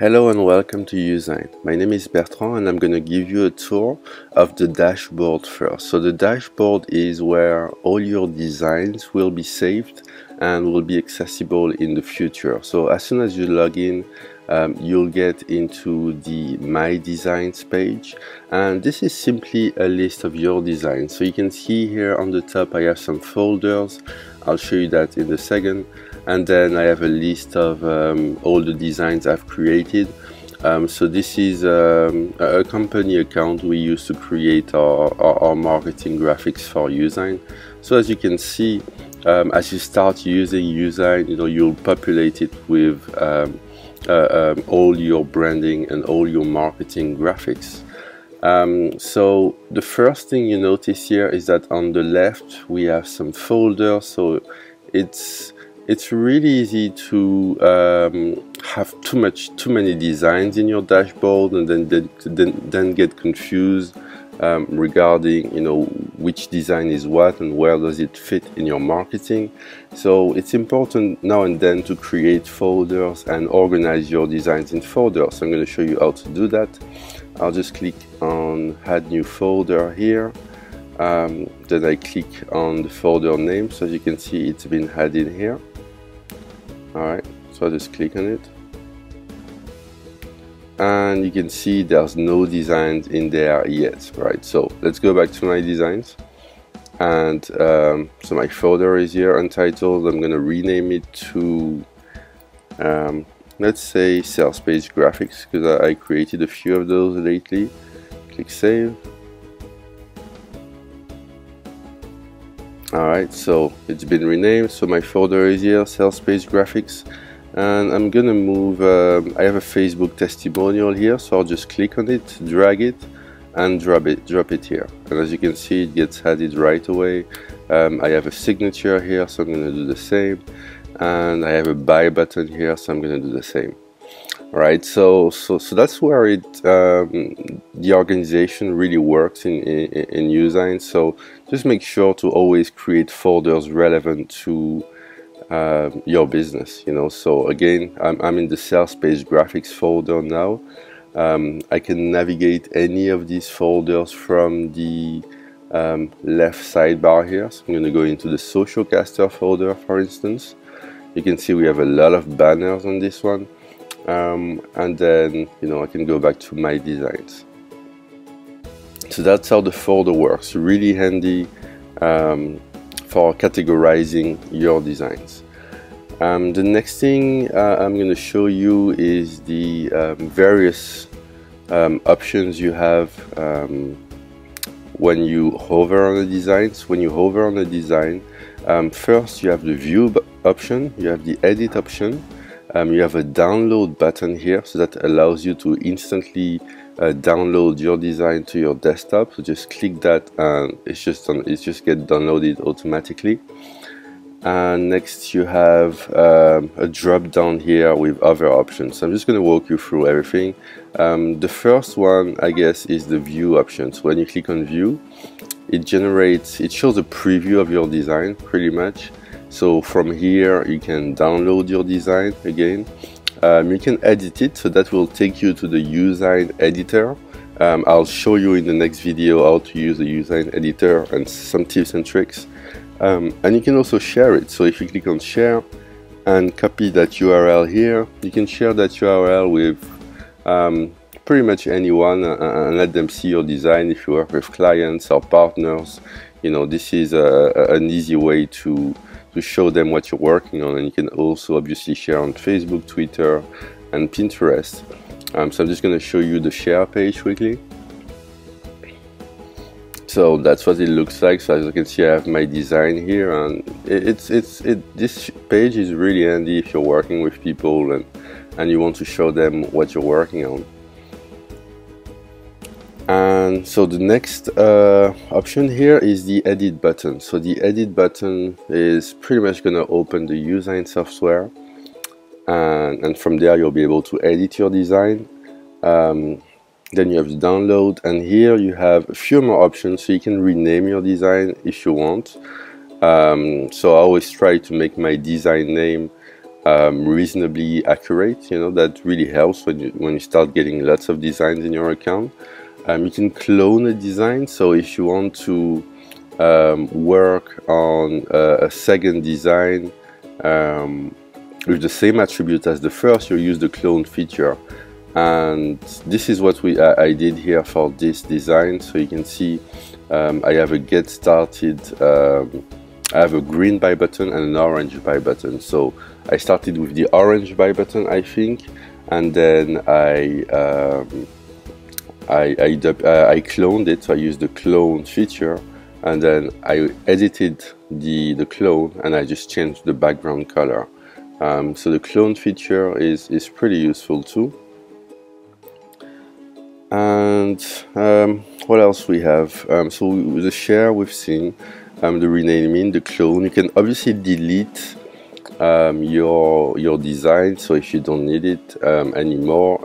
Hello and welcome to Youzign. My name is Bertrand and I'm going to give you a tour of the dashboard first. So the dashboard is where all your designs will be saved and will be accessible in the future. So as soon as you log in, um, you'll get into the My Designs page and this is simply a list of your designs. So you can see here on the top I have some folders. I'll show you that in a second and then I have a list of um, all the designs I've created um, so this is um, a company account we use to create our, our, our marketing graphics for Youzign so as you can see um, as you start using Youzign you know you'll populate it with um, uh, um, all your branding and all your marketing graphics. Um, so the first thing you notice here is that on the left we have some folders. So it's it's really easy to um, have too much too many designs in your dashboard and then then, then get confused um, regarding you know which design is what and where does it fit in your marketing. So it's important now and then to create folders and organize your designs in folders. I'm going to show you how to do that. I'll just click on add new folder here. Um, then I click on the folder name. So as you can see it's been added here. Alright so I just click on it and you can see there's no designs in there yet right? So let's go back to my designs. And um, so my folder is here untitled. I'm gonna rename it to um, let's say sales page graphics because I, I created a few of those lately. Click save. Alright so it's been renamed. So my folder is here sales page graphics and I'm gonna move um, I have a Facebook testimonial here so I'll just click on it drag it and drop it drop it here. And as you can see it gets added right away. Um, I have a signature here so I'm gonna do the same. And I have a buy button here so I'm gonna do the same. Right so so so that's where it um, the organization really works in in, in Youzign so just make sure to always create folders relevant to uh, your business you know? So again I'm, I'm in the sales page graphics folder now. Um, I can navigate any of these folders from the um, left sidebar here. So I'm going to go into the social caster folder for instance. You can see we have a lot of banners on this one. Um, and then you know I can go back to my designs. So that's how the folder works. Really handy um, for categorizing your designs. Um, the next thing uh, I'm going to show you is the um, various um, options you have um, when you hover on the designs when you hover on the design first you have the view option you have the edit option. Um, you have a download button here so that allows you to instantly uh, download your design to your desktop. So just click that and it's just on, it's just get downloaded automatically. And next you have um, a drop down here with other options. So I'm just going to walk you through everything. Um, the first one I guess is the view options. When you click on view it generates it shows a preview of your design pretty much. So from here you can download your design again um, you can edit it so that will take you to the Youzign editor. Um, I'll show you in the next video how to use the Youzign editor and some tips and tricks. Um, and you can also share it. So if you click on share and copy that URL here you can share that URL with um, pretty much anyone uh, uh, and let them see your design. If you work with clients or partners you know this is a, an easy way to to show them what you're working on and you can also obviously share on Facebook, Twitter and Pinterest. Um, so I'm just going to show you the share page quickly. So that's what it looks like. So as you can see, I have my design here, and it's it's it. This page is really handy if you're working with people and and you want to show them what you're working on and so the next uh, option here is the edit button. So the edit button is pretty much going to open the Youzign software. And, and, from there you'll be able to edit your design. Um, then you have the download. And here you have a few more options. So you can rename your design if you want. Um, so I always try to make my design name um, reasonably accurate. You know that really helps when you when you start getting lots of designs in your account. Um, you can clone a design. So if you want to um, work on a, second design um, with the same attribute as the first, you use the clone feature. And this is what we I, I did here for this design. So you can see um, I have a get started um, I have a green buy button and an orange buy button. So I started with the orange buy button, I think, and then I um, I, I, uh, I, cloned it. So I used the clone feature, and then I edited the the clone, and I just changed the background color. Um, so the clone feature is is pretty useful too. And um, what else we have? Um, so the share we've seen um, the renaming, the clone. You can obviously delete um, your your design. So if you don't need it um, anymore,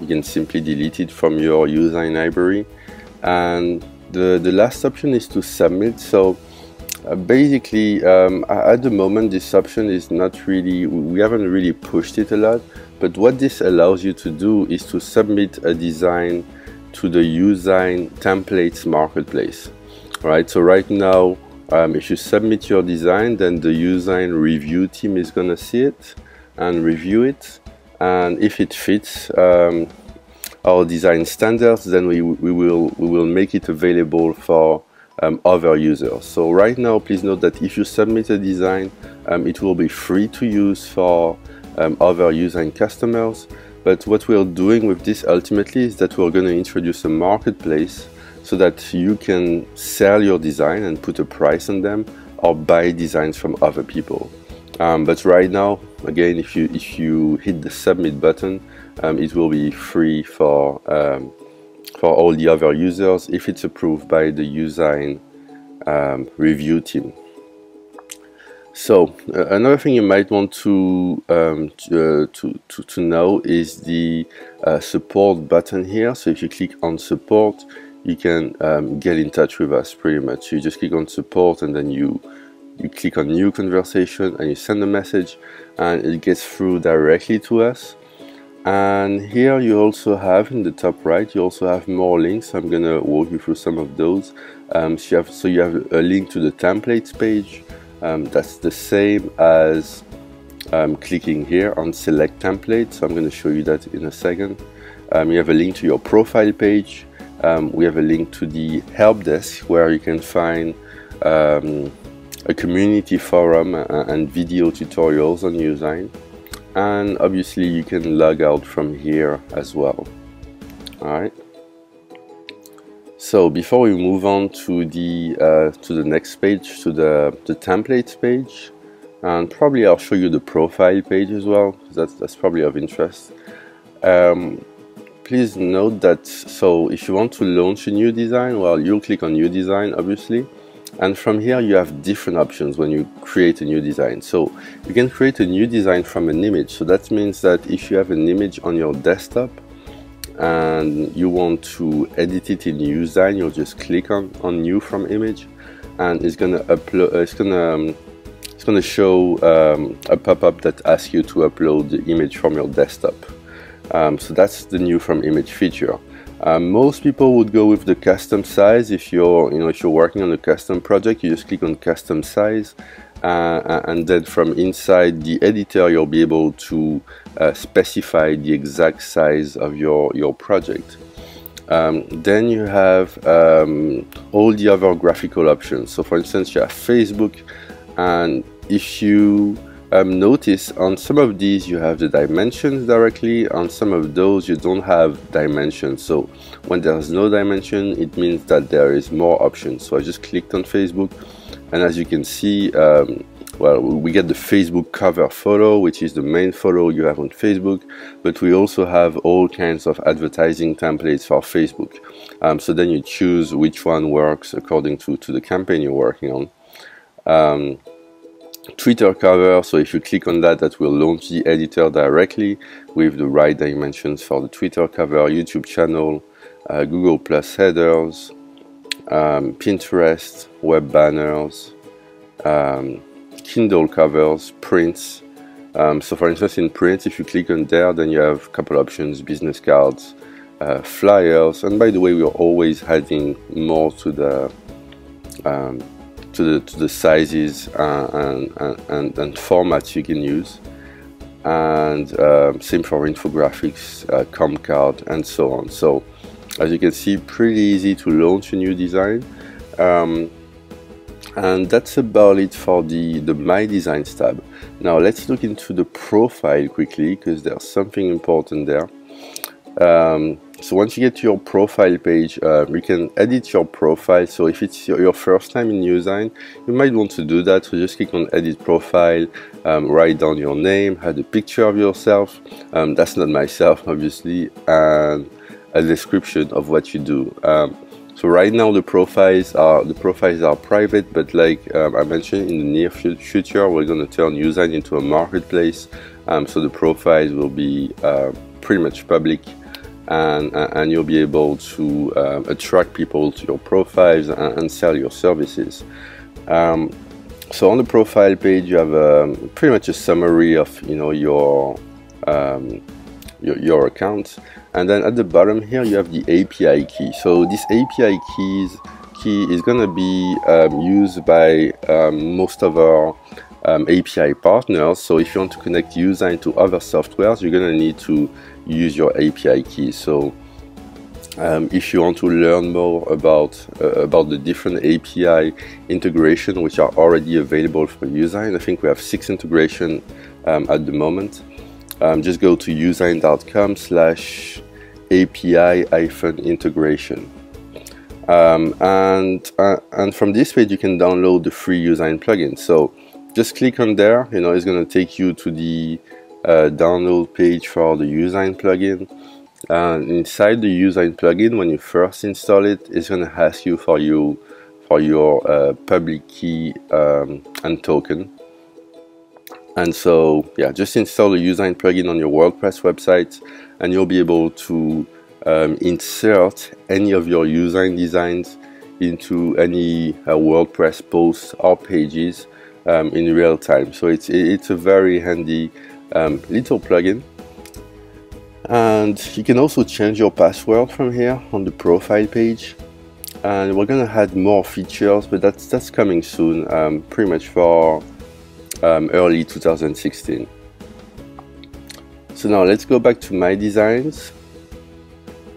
you can simply delete it from your user library. And the the last option is to submit. So uh, basically, um, at the moment, this option is not really. We haven't really pushed it a lot. But what this allows you to do is to submit a design to the Youzign templates marketplace right so right now um, if you submit your design then the Youzign review team is gonna see it and review it and if it fits um, our design standards then we, we will we will make it available for um, other users so right now please note that if you submit a design um, it will be free to use for um, other Youzign customers but what we're doing with this ultimately is that we're going to introduce a marketplace so that you can sell your design and put a price on them or buy designs from other people. Um, but right now, again, if you if you hit the submit button, um, it will be free for um, for all the other users if it's approved by the Youzign um, review team. So uh, another thing you might want to, um, to, uh, to, to, to, know is the uh, support button here. So if you click on support, you can um, get in touch with us pretty much. You just click on support and then you you click on new conversation and you send a message and it gets through directly to us. And here you also have in the top right, you also have more links. I'm gonna walk you through some of those. Um, so, you have, so you have a link to the templates page. Um, that's the same as um, clicking here on select template. So I'm gonna show you that in a second. Um, you have a link to your profile page um, we have a link to the help desk where you can find um, a community forum and video tutorials on Youzign and obviously you can log out from here as well. Alright. So before we move on to the uh, to the next page to the, the templates page and probably I'll show you the profile page as well that's, that's probably of interest. Um, please note that so if you want to launch a new design well you'll click on new design obviously and from here you have different options when you create a new design. So you can create a new design from an image. So that means that if you have an image on your desktop and you want to edit it in Youzign you'll just click on on new from image. And it's gonna upload it's gonna um, it's gonna show um, a pop-up that asks you to upload the image from your desktop. Um, so that's the new from image feature. Um, most people would go with the custom size. If you're you know if you're working on a custom project you just click on custom size uh, and then from inside the editor you'll be able to uh, specify the exact size of your your project. Um, then you have um, all the other graphical options. So for instance you have Facebook and if you um, notice on some of these you have the dimensions directly on some of those you don't have dimensions. So when there's no dimension it means that there is more options. So I just clicked on Facebook and as you can see um, well we get the Facebook cover photo which is the main photo you have on Facebook but we also have all kinds of advertising templates for Facebook. Um, so then you choose which one works according to, to the campaign you're working on. Um, Twitter cover so if you click on that that will launch the editor directly with the right dimensions for the Twitter cover, YouTube channel, uh, Google Plus headers, um, Pinterest, web banners, um, Kindle covers, prints. Um, so for instance, in print, if you click on there, then you have a couple options, business cards, uh, flyers, and by the way, we're always adding more to the um, to the to the sizes uh, and, and, and formats you can use and um, same for infographics, uh, com card and so on. So as you can see pretty easy to launch a new design um, and that's about it for the, the My Designs tab. Now let's look into the profile quickly because there's something important there. Um, so once you get to your profile page, uh, you can edit your profile. So if it's your, first time in Youzign, you might want to do that. So just click on edit profile, um, write down your name, add a picture of yourself. Um, that's not myself, obviously, and a description of what you do. Um, so right now the profiles are the profiles are private, but like um, I mentioned, in the near future we're going to turn Youzign into a marketplace. Um, so the profiles will be uh, pretty much public and, and you'll be able to uh, attract people to your profiles and, and sell your services. Um, so on the profile page, you have um, pretty much a summary of you know your, um, your your account, and then at the bottom here you have the API key. So this API keys key is going to be um, used by um, most of our um, API partners. So if you want to connect Youzign to other softwares, you're going to need to use your API key. So um, if you want to learn more about uh, about the different API integration which are already available for Youzign, I think we have six integration um, at the moment. Um, just go to youzign.com slash API integration. Um, and uh, and from this page you can download the free Youzign plugin. So just click on there. You know it's going to take you to the uh, download page for the Youzign plugin. And inside the Youzign plugin, when you first install it, it's going to ask you for you for your uh, public key um, and token. And so, yeah, just install the Youzign plugin on your WordPress website, and you'll be able to um, insert any of your Youzign designs into any uh, WordPress posts or pages um, in real time. So it's it's a very handy um, little plugin. And you can also change your password from here on the profile page. And we're gonna add more features but that's that's coming soon um, pretty much for um, early 2016 so now let's go back to my designs.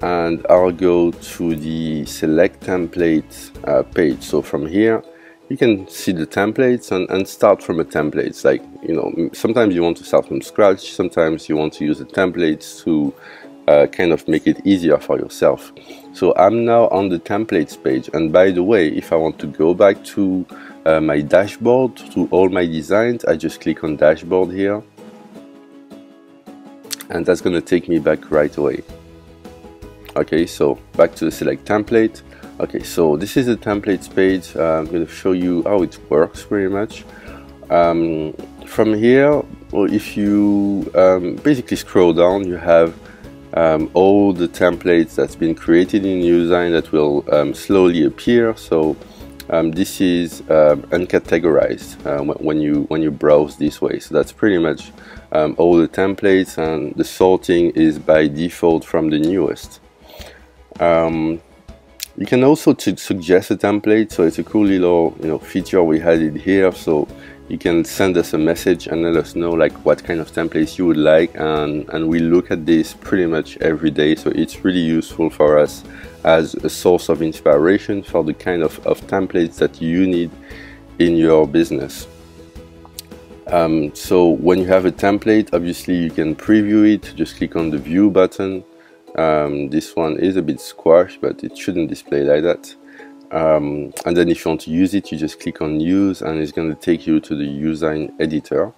And I'll go to the select template uh, page. So from here you can see the templates and, and start from a template. It's like, you know, sometimes you want to start from scratch, sometimes you want to use the templates to uh, kind of make it easier for yourself. So I'm now on the templates page and by the way, if I want to go back to uh, my dashboard, to all my designs, I just click on dashboard here and that's going to take me back right away. Okay, so back to the select template okay so this is the templates page. Uh, I'm going to show you how it works pretty much. Um, from here well, if you um, basically scroll down you have um, all the templates that's been created in Youzign that will um, slowly appear. So um, this is um, uncategorized uh, when you when you browse this way. So that's pretty much all the templates and the sorting is by default from the newest. Um, you can also suggest a template, so it's a cool little you know feature we had it here. So you can send us a message and let us know like what kind of templates you would like, and and we look at this pretty much every day. So it's really useful for us as a source of inspiration for the kind of, of templates that you need in your business. Um, so when you have a template, obviously you can preview it. Just click on the view button um, this one is a bit squashed, but it shouldn't display like that. Um, and then if you want to use it, you just click on use and it's going to take you to the Youzign editor.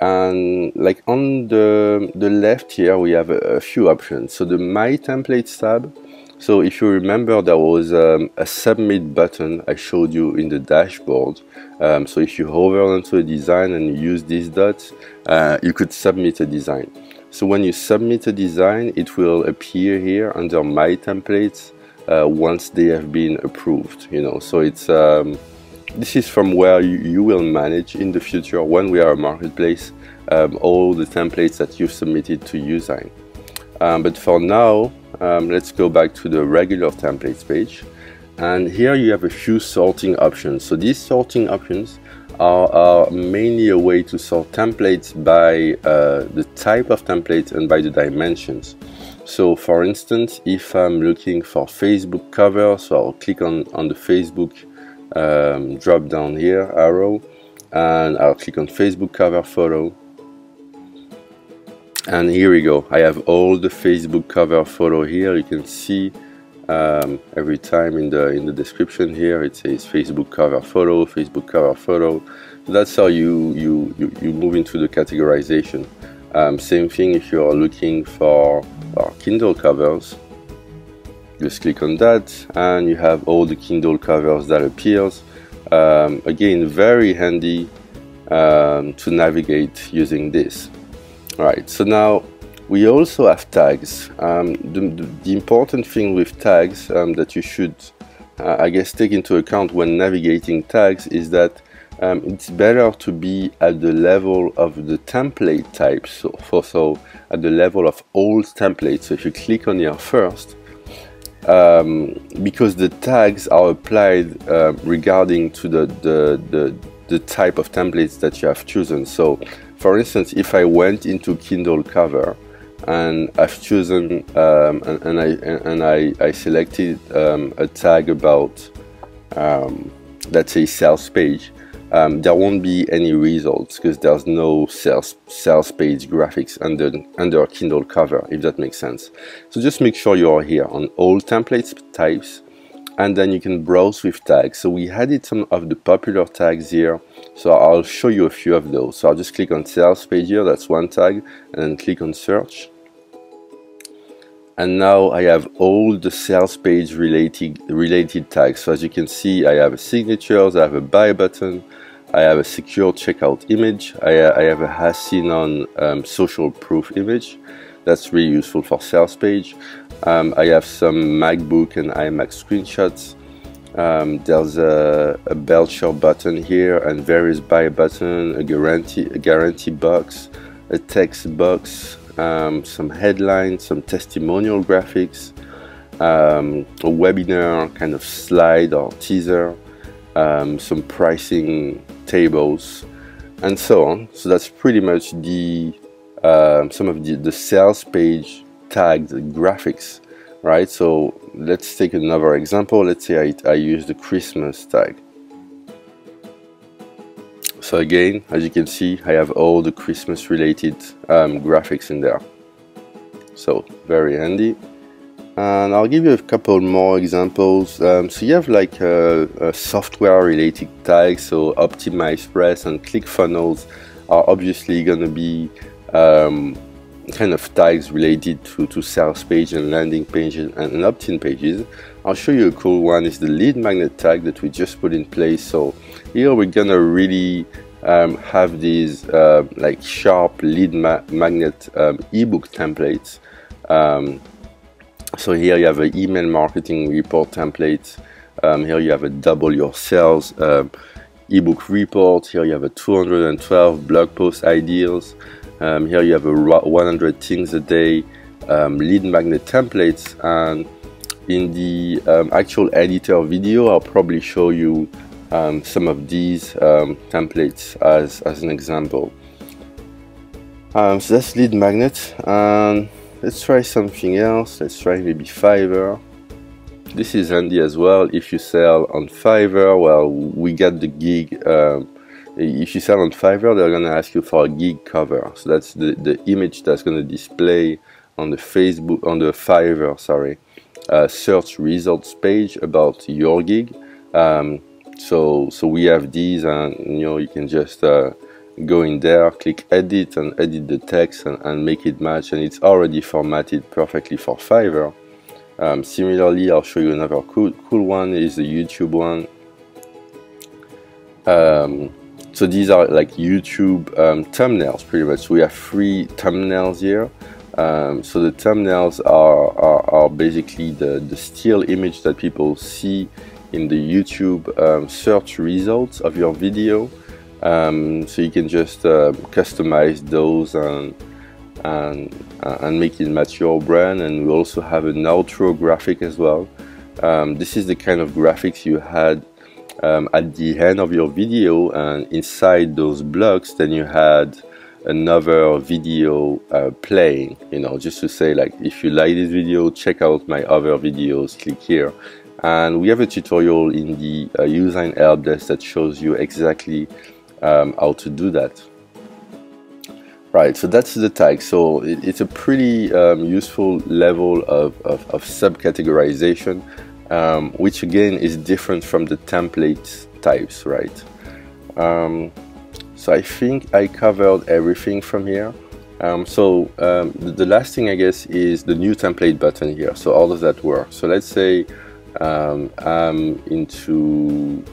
And like on the, the left here, we have a, a few options. So the My Templates tab, so if you remember, there was um, a submit button I showed you in the dashboard. Um, so if you hover onto a design and use this dot, uh, you could submit a design. So when you submit a design, it will appear here under My Templates uh, once they have been approved. You know, so it's um, this is from where you, you, will manage in the future when we are a marketplace um, all the templates that you've submitted to Youzign. Um, but for now, um, let's go back to the regular templates page. And here you have a few sorting options. So these sorting options are, are mainly a way to sort templates by uh, the type of template and by the dimensions. So for instance, if I'm looking for Facebook cover, so I'll click on, on the Facebook um, drop down here arrow and I'll click on Facebook cover photo. And here we go. I have all the Facebook cover photo here. You can see um, every time in the in the description here it says Facebook cover photo Facebook cover photo. That's how you you you, you move into the categorization. Um, same thing if you're looking for, for Kindle covers. Just click on that and you have all the Kindle covers that appears. Um, again very handy um, to navigate using this. All right, so now we also have tags. Um, the, the, important thing with tags um, that you should, uh, I guess, take into account when navigating tags is that um, it's better to be at the level of the template type, so, for, so at the level of all templates. So if you click on here first, um, because the tags are applied uh, regarding to the, the, the, the type of templates that you have chosen. So for instance, if I went into Kindle cover and I've chosen um, and, and, I and I, I selected um, a tag about um, let's say sales page, um, there won't be any results because there's no sales sales page graphics under under Kindle cover if that makes sense. So just make sure you're here on all templates types and then you can browse with tags. So we added some of the popular tags here. So I'll show you a few of those. So I'll just click on sales page here, that's one tag, and then click on search. And now I have all the sales page related, related tags. So as you can see, I have a signatures, I have a buy button, I have a secure checkout image, I, I have a as seen on um, social proof image. That's really useful for sales page. Um, I have some MacBook and iMac screenshots. Um, there's a, a Belcher button here and various buy button, a guarantee, a guarantee box, a text box, um, some headlines, some testimonial graphics, um, a webinar kind of slide or teaser, um, some pricing tables, and so on. So that's pretty much the um, some of the, the sales page tagged graphics right? So let's take another example. Let's say I, I use the Christmas tag so again as you can see I have all the Christmas related um, graphics in there so very handy and I'll give you a couple more examples um, so you have like a, a software related tags so OptimizePress and ClickFunnels are obviously going to be um, kind of tags related to, to sales page and landing pages and, and opt-in pages. I'll show you a cool one is the lead magnet tag that we just put in place. So here we're gonna really um, have these uh, like sharp lead ma magnet um, ebook templates. Um, so here you have an email marketing report template. Um, here you have a double your sales um, ebook report. Here you have a 212 blog post ideas. Um, here you have a 100 things a day lead magnet templates and in the actual editor video I'll probably show you um, some of these um, templates as, as an example. Um, so that's lead magnet and let's try something else. Let's try maybe Fiverr. This is handy as well if you sell on Fiverr. Well, we got the gig if you sell on Fiverr, they're gonna ask you for a gig cover. So that's the, the image that's gonna display on the Facebook, on the Fiverr, sorry, uh, search results page about your gig. Um, so, so we have these and you know, you can just uh, go in there, click edit and edit the text and, and, make it match and it's already formatted perfectly for Fiverr. Um, similarly, I'll show you another cool, cool one is the YouTube one. Um, so these are like YouTube um, thumbnails pretty much. We have three thumbnails here. Um, so the thumbnails are, are, are, basically the, the still image that people see in the YouTube um, search results of your video. Um, so you can just uh, customize those and and, and make it match your brand. And we also have an outro graphic as well. Um, this is the kind of graphics you had um, at the end of your video. And inside those blocks then you had another video uh, playing you know just to say like if you like this video check out my other videos. Click here and we have a tutorial in the uh, Youzign help desk that shows you exactly um, how to do that right so that's the tag so it, it's a pretty um, useful level of, of, of subcategorization um, which again is different from the template types right um, so I think I covered everything from here. Um, so um, the last thing I guess is the new template button here. So all of that works. So let's say um, I'm into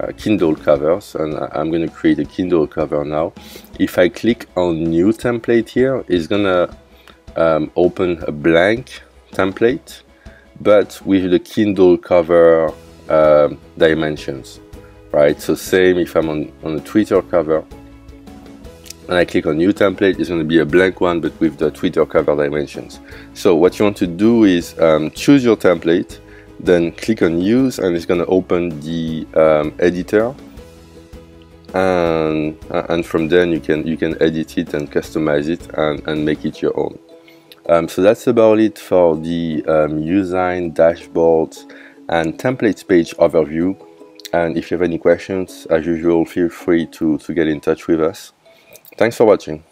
uh, Kindle covers and I'm going to create a Kindle cover now. If I click on new template here, it's going to um, open a blank template, but with the Kindle cover uh, dimensions right? So same if I'm on, on a Twitter cover and I click on new template, it's going to be a blank one but with the Twitter cover dimensions. So what you want to do is um, choose your template, then click on use and it's going to open the um, editor and, uh, and from then you can, you can edit it and customize it and, and make it your own. Um, so that's about it for the um, Youzign dashboards and templates page overview. And if you have any questions, as usual, feel free to, to get in touch with us. Thanks for watching.